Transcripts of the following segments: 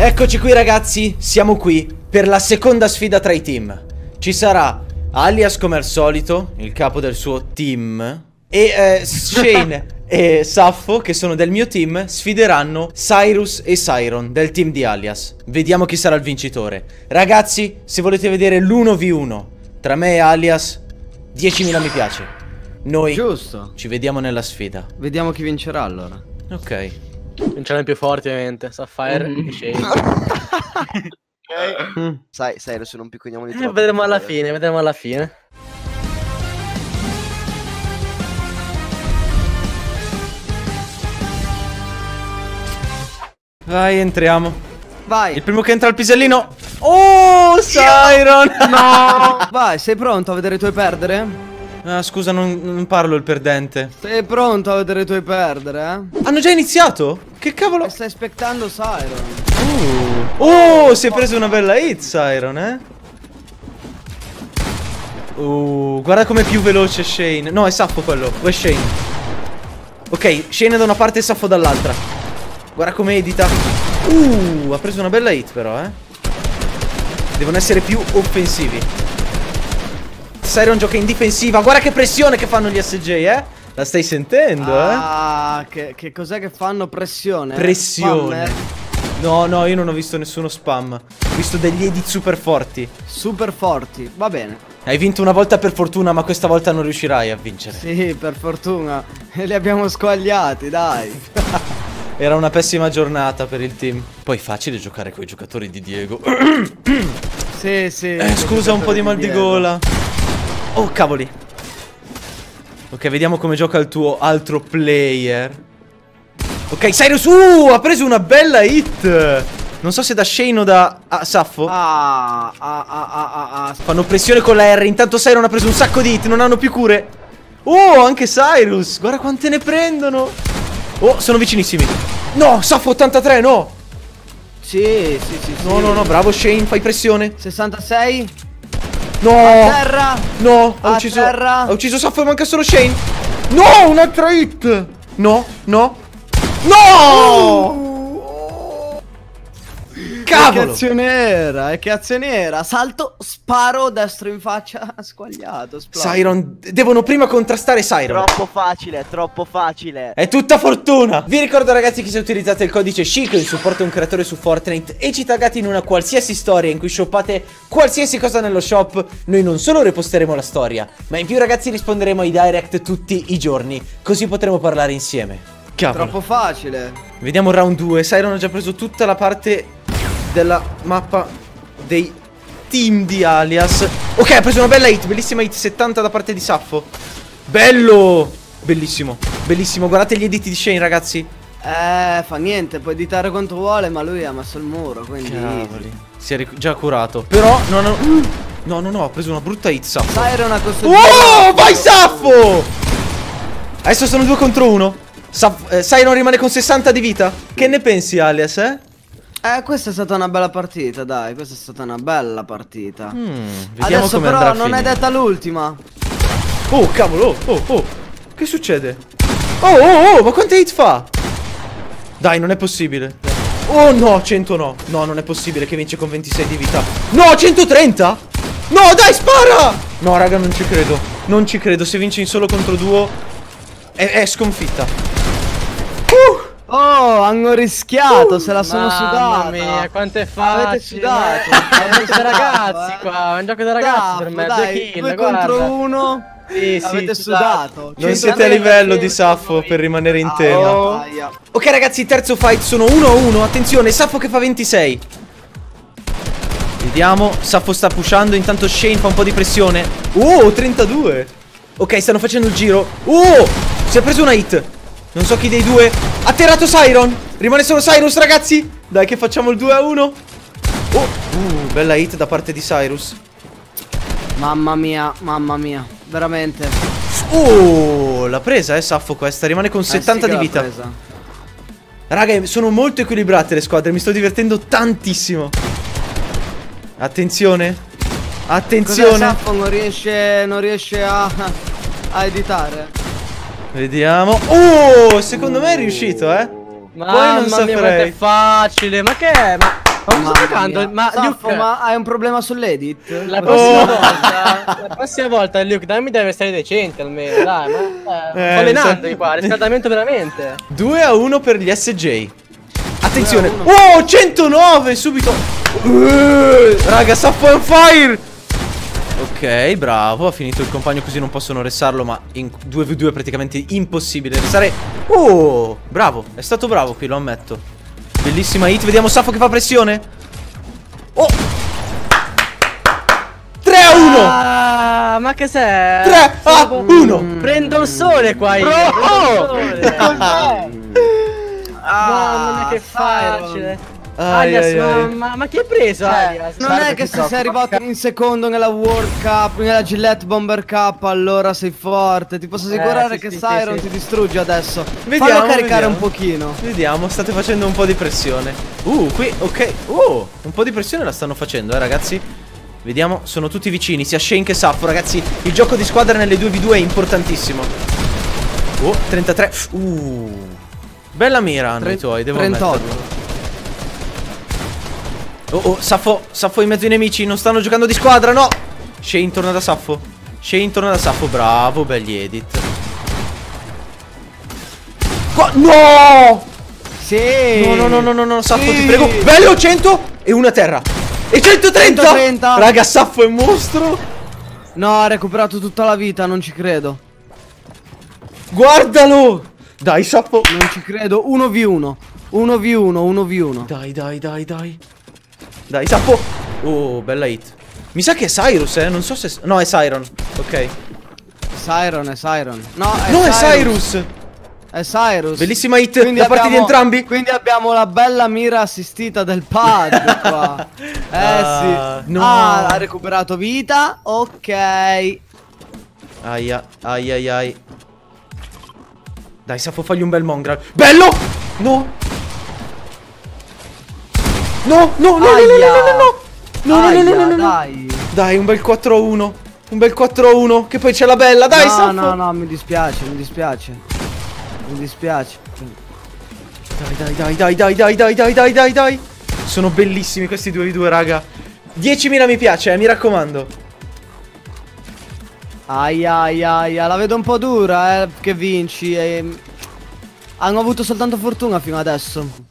Eccoci qui ragazzi, siamo qui per la seconda sfida tra i team. Ci sarà Alias come al solito, il capo del suo team, e eh, Shane e Saffo, che sono del mio team, sfideranno Cyrus e Siron del team di Alias. Vediamo chi sarà il vincitore. Ragazzi, se volete vedere l'1v1 tra me e Alias, 10.000 mi piace. Noi Giusto. ci vediamo nella sfida. Vediamo chi vincerà allora. Ok. Vinceranno i più forti ovviamente, Sapphire Mhm. e Shane. Mm. Sai, sai, adesso non picconiamo di Eh, troppo. vedremo alla fine, vedremo alla fine. Vai, entriamo. Vai. Il primo che entra al pisellino. Oh, Siron! No. Vai, sei pronto a vedere i tuoi perdere? Ah, scusa, non, non parlo il perdente. Sei pronto a vedere i tuoi perdere, eh? Hanno già iniziato? Che cavolo? E stai aspettando Siron. Uh. Oh, si è preso una bella hit, Siron, eh? Uh, guarda com'è più veloce Shane. No, è Saffo quello. O è Shane? Ok, Shane da una parte e Saffo dall'altra. Guarda come edita. Uh, ha preso una bella hit però, eh. Devono essere più offensivi. Siron gioca in difensiva. Guarda che pressione che fanno gli SJ, eh. La stai sentendo, eh? Ah, che, che cos'è che fanno? Pressione? Pressione. Spammer? No, no, io non ho visto nessuno spam. Ho visto degli edit super forti. Super forti. Va bene. Hai vinto una volta per fortuna, ma questa volta non riuscirai a vincere. Sì, per fortuna. Li abbiamo squagliati, dai. Era una pessima giornata per il team. Poi facile giocare con i giocatori di Diego. Sì, sì. Eh, scusa, un po' di mal di gola. Oh, cavoli. Ok, vediamo come gioca il tuo altro player. Ok, Cyrus, uh, ha preso una bella hit. Non so se da Shane o da ah, Saffo. Ah, ah, ah, ah, ah, ah. Fanno pressione con la R. Intanto Siron ha preso un sacco di hit. Non hanno più cure. Oh, anche Cyrus. Guarda quante ne prendono. Oh, sono vicinissimi. No, Saffo 83, no. Sì, sì, sì, sì. No, no, no, bravo Shane, fai pressione. 66. No. Terra. No, ha A ucciso. terra. Ha ucciso Saffo e manca solo Shane. No, un'altra hit. No, no. No! Che Cavolo! azione era? E che azione era? Salto, sparo, destro in faccia, squagliato. esploso. Siron, devono prima contrastare Siron. Troppo facile, troppo facile. È tutta fortuna! Vi ricordo ragazzi che se utilizzate il codice SHIK in supporto a un creatore su Fortnite e ci taggate in una qualsiasi storia in cui shoppate qualsiasi cosa nello shop, noi non solo reposteremo la storia, ma in più ragazzi risponderemo ai direct tutti i giorni, così potremo parlare insieme. Cavolo. Troppo facile. Vediamo round 2. Siron ha già preso tutta la parte della mappa dei team di Alias. Ok, ha preso una bella hit, bellissima hit, 70 da parte di Saffo. Bello! Bellissimo, bellissimo. Guardate gli editi di Shane, ragazzi. Eh, fa niente, puoi editare quanto vuole, ma lui ha messo il muro, quindi... Cavoli. Si è già curato. Però, no, no. No, no, no, ha preso una brutta hit, Saffo. Siren ha questo... Oh, vai Saffo! Adesso sono due contro uno. Saff- eh, Siron rimane con 60 di vita. Che ne pensi, Alias, eh? Eh, questa è stata una bella partita, dai, questa è stata una bella partita. Mm, vediamo Adesso però non è detta l'ultima. Oh, cavolo, oh, oh, oh. Che succede? Oh, oh, oh, ma quante hit fa? Dai, non è possibile. Oh no, 100 no. No, non è possibile che vince con 26 di vita. No, 130? No, dai, spara! No, raga, non ci credo. Non ci credo. Se vince in solo contro duo, è, è sconfitta. Uh! Oh, hanno rischiato, se la sono Mamma sudata. mia, quanto è Avete facile. sudato. È un gioco da Avete ragazzi qua, è un gioco da ragazzi per me, Dai, kill, due guarda. contro uno. Sì, sì, Avete sudato. sudato. Non 130 siete a livello di Saffo per rimanere in tema. Oh. Ok ragazzi, terzo fight sono 1-1 Attenzione, Saffo che fa 26 Vediamo, Saffo sta pushando Intanto Shane fa un po' di pressione Oh, 32 Ok, stanno facendo il giro Oh, si è preso una hit Non so chi dei due atterrato Siron Rimane solo Cyrus ragazzi Dai che facciamo il 2-1 Oh, uh, bella hit da parte di Cyrus Mamma mia, mamma mia, veramente. Oh, l'ha presa eh Saffo questa Rimane con Eh, 70 sì di vita presa. Raga, sono molto equilibrate le squadre, mi sto divertendo tantissimo. Attenzione. Attenzione. Saffo non riesce, non riesce a, a editare. Vediamo. Oh, secondo me è riuscito, eh. Mamma non mia, quanto saprei. è facile. Ma che è? Ma, sto giocando. Ma Saffo, Luke, ma hai un problema sull'edit? la Oh. prossima volta, la prossima volta, Luke, dammi deve stare decente almeno. Dai, ma eh, Eh, sto allenandomi sì. qua. Riscaldamento veramente. 2 a 1 per gli SJ. Attenzione. 2 a Oh, 109 subito. Uh, raga, Saffo on fire. Ok, bravo. Ha finito il compagno così non possono ressarlo, ma in 2v2 è praticamente impossibile restare. Oh, bravo. È stato bravo qui, lo ammetto. Bellissima hit. Vediamo Saffo che fa pressione. Oh. 3 a 1. Ah, ma che sei? 3 a 1. Prendo il sole qua io. Oh! Sole. Mamma mia, che facile. Ai, Alias, ai, ma, ai. ma, ma chi hai preso, Alias? Non è che se sei arrivato in secondo nella World Cup, nella Gillette Bomber Cup, allora sei forte. Ti posso assicurare Eh, sì, che sì, Siron sì. ti distrugge adesso. Vediamo, Fallo caricare vediamo. un pochino. Vediamo, state facendo un po' di pressione. Uh, qui, ok. Uh, un po' di pressione la stanno facendo, eh, ragazzi. Vediamo, sono tutti vicini, sia Shane che Saffo, ragazzi. Il gioco di squadra nelle 2v2 è importantissimo. Oh, 33. Uh. Bella mira hanno i tuoi, devo 38. ammetterlo. Oh, oh, Saffo, Saffo in mezzo ai nemici, non stanno giocando di squadra, no! Shane torna da Saffo. Shane torna da Saffo, bravo, belli edit. Qua, no! Sì. No, no, no, no, no, no, Saffo, Sì. ti prego. Bello 100 e una terra. E 130! 130. Raga, Saffo è un mostro. No, ha recuperato tutta la vita, non ci credo. Guardalo! Dai, Saffo. Non ci credo. 1v1. 1v1, 1v1. Dai, dai, dai, dai. Dai, Saffo. Oh, bella hit. Mi sa che è Cyrus, eh. Non so se. No, è Siron. Ok. Siron, è Siron. No, è no, è Cyrus. Cyrus. È Cyrus. Bellissima hit Quindi da parte di abbiamo- entrambi. Quindi abbiamo la bella mira assistita del pad qua. Eh Ah, sì. no. Ah, ha recuperato vita. Ok. Aia, ai ai ai. Dai, Saffo, fagli un bel mongral. Bello! No! No, no, no, no, no, no, no, no! No, no, no, no, no, no, no. Dai. Dai, un bel 4-1. Un bel 4-1. Che poi c'è la bella. Dai, no, Saffo. no, no, mi dispiace, mi dispiace. Mi dispiace. Dai, dai, dai, dai, dai, dai, dai, dai, dai, dai. Sono bellissimi questi 2v2, raga. 10.000 mi piace, eh, mi raccomando. Aia, aia, aia, la vedo un po' dura, eh, che vinci. E... Hanno avuto soltanto fortuna fino adesso.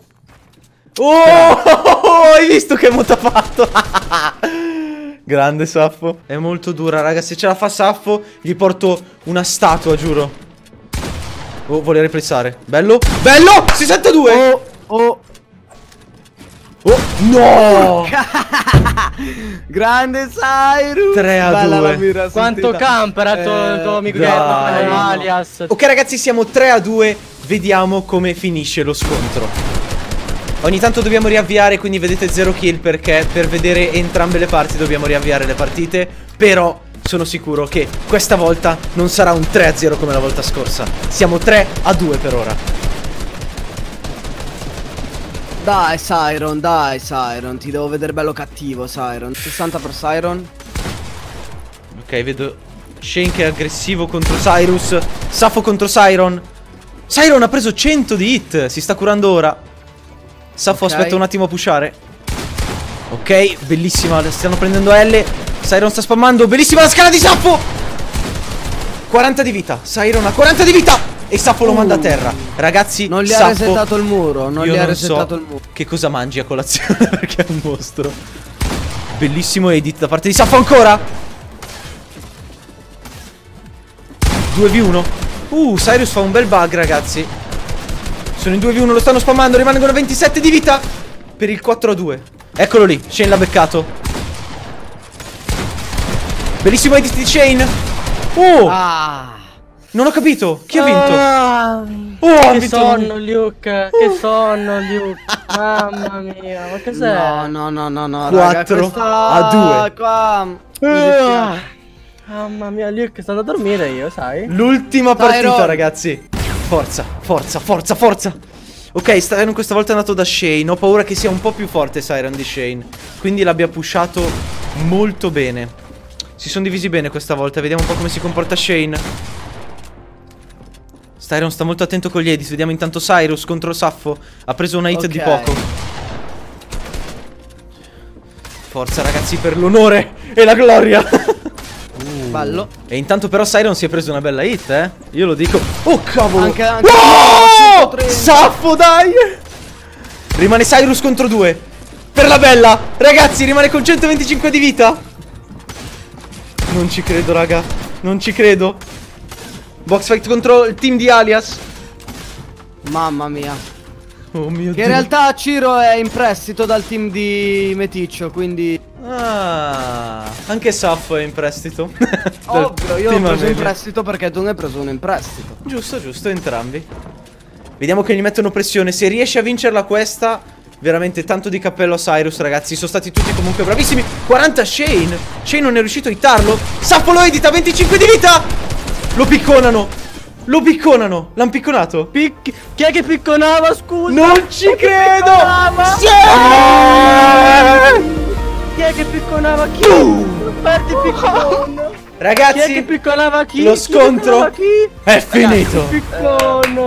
Oh, hai visto che monta ha fatto? Grande Saffo. È molto dura, raga. Se ce la fa Saffo, gli porto una statua, giuro. Oh, vuole repressare. Bello? Bello! 62! Oh, oh, Oh, no! grande Cyrus. 3 a Bella 2. la mira Quanto camper il tuo, tuo Eh, amico dai. Alias. Ok, ragazzi, siamo 3 a 2. Vediamo come finisce lo scontro. Ogni tanto dobbiamo riavviare, quindi vedete 0 kill perché per vedere entrambe le parti dobbiamo riavviare le partite. Però sono sicuro che questa volta non sarà un 3 a 0 come la volta scorsa. Siamo 3 a 2 per ora. Dai, Siron, dai, Siron. Ti devo vedere bello cattivo, Siron. 60 per Siron. Ok, vedo Shane che è aggressivo contro Cyrus. Saffo contro Siron. Siron ha preso 100 di hit. Si sta curando ora. Saffo Ok. aspetta un attimo a pushare. Ok, bellissima. Stanno prendendo L. Siron sta spammando. Bellissima la scala di Saffo. 40 di vita. Siron ha 40 di vita. E Saffo lo manda a terra. Ragazzi, Uh. Non gli ha Saffo, resettato il muro. Non gli ha resettato so il muro. Che cosa mangi a colazione perché è un mostro. Bellissimo edit da parte di Saffo ancora. 2v1. Uh, Cyrus fa un bel bug, ragazzi. Sono in 2v1, lo stanno spammando, rimangono 27 di vita per il 4-2. Eccolo lì, Shane l'ha beccato. Bellissimo edit di Shane. Oh, Ah. non ho capito. Chi ha vinto? Ah, Oh, che vinto sonno, Luke. Che sonno, Luke. Mamma mia, ma cos'è? No, no, no, no, no. Quattro raga, questa- a due. Qua. mi Ah. Mamma mia, Luke, sto andando a dormire io, sai? L'ultima partita, ragazzi. Forza, forza, forza, forza. Ok, Siren questa volta è andato da Shane. Ho paura che sia un po' più forte Siren di Shane. Quindi l'abbia pushato molto bene. Si sono divisi bene questa volta. Vediamo un po' come si comporta Shane. Styron sta molto attento con gli edit. Vediamo intanto Cyrus contro Saffo. Ha preso una hit di Ok. poco. Forza ragazzi per l'onore e la gloria. Bello. e intanto però Siron si è preso una bella hit, eh. Io lo dico. Oh cavolo. Anche- anche- Oh! 130. Saffo dai. Rimane Cyrus contro due. Per la bella. Ragazzi, rimane con 125 di vita. Non ci credo, raga. Non ci credo. Box fight contro il team di Alias. Mamma mia. Oh mio Che in realtà Ciro è in prestito dal team di Meticcio, quindi... Ah, anche Saffo è in prestito. Ovvio, io team preso in prestito perché tu ne hai preso uno in prestito. Giusto, giusto, entrambi. Vediamo che gli mettono pressione. Se riesce a vincerla questa, veramente tanto di cappello a Cyrus, ragazzi. Sono stati tutti comunque bravissimi. 40 Shane. Shane non è riuscito a hittarlo. Saffo lo edita, 25 di vita. Lo picconano. Lo picconano. L'han picconato. Pic- Chi è che picconava, scusa? Non ci credo. Sì! Chi è che picconava chi? Perdi piccone. Chi è che Ragazzi, picconava chi? lo scontro chi? è finito. Piccone.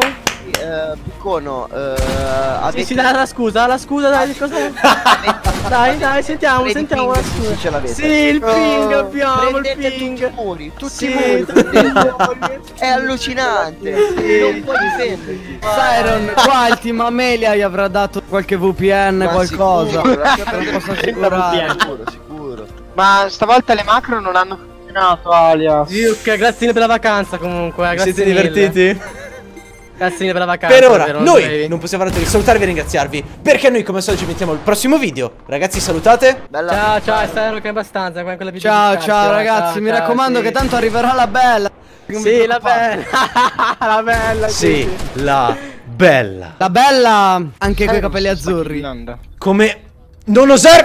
Eh, Piccono, eh, Sì, avete sì, dai la scusa, la scusa, dai, cosa... dai, dai, sentiamo, Freddy sentiamo la Ping, scusa. se ce l'avete. Sì, il ping, Oh, abbiamo il prendete tutti ping. i muri, tutti Sì, i muri. tutti i prendete. muri. È allucinante. Non puoi difenderti. Siron, qua il team Amelia gli avrà dato qualche VPN, Ma qualcosa. sicuro, posso assicurare. Sicuro, sicuro. Ma stavolta le macro non hanno funzionato, Alias. Luke, grazie per la vacanza comunque, eh, grazie siete mille. divertiti? Grazie per la vacanza. Per ora, davvero, noi dovevi. non possiamo fare altro che salutarvi e ringraziarvi. Perché noi, come al solito, ci mettiamo il prossimo video. Ragazzi, salutate. Bella Ciao, ciao, è abbastanza, quella più Ciao, ciao ciao, ragazzi, mi ciao, raccomando sì. che tanto arriverà la bella. Sì, la bella. la bella, Sì, la bella. La bella, anche coi capelli azzurri. Come non osare